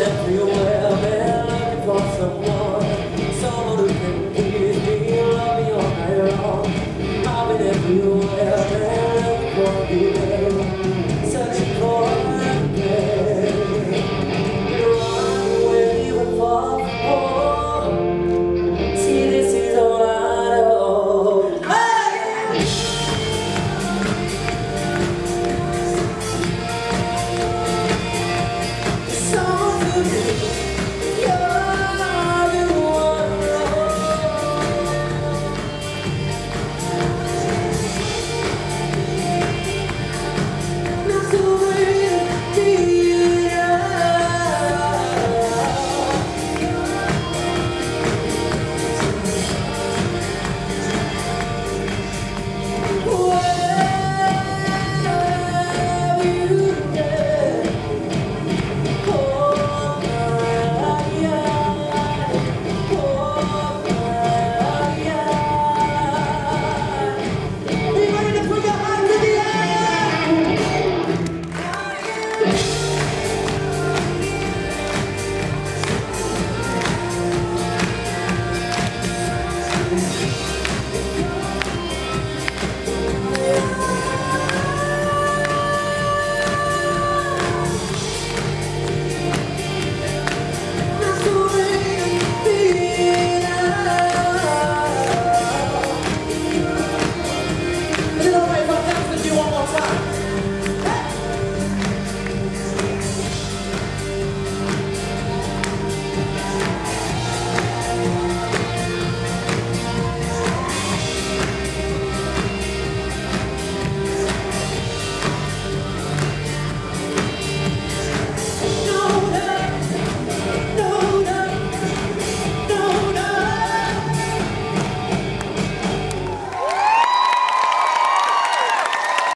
Yeah.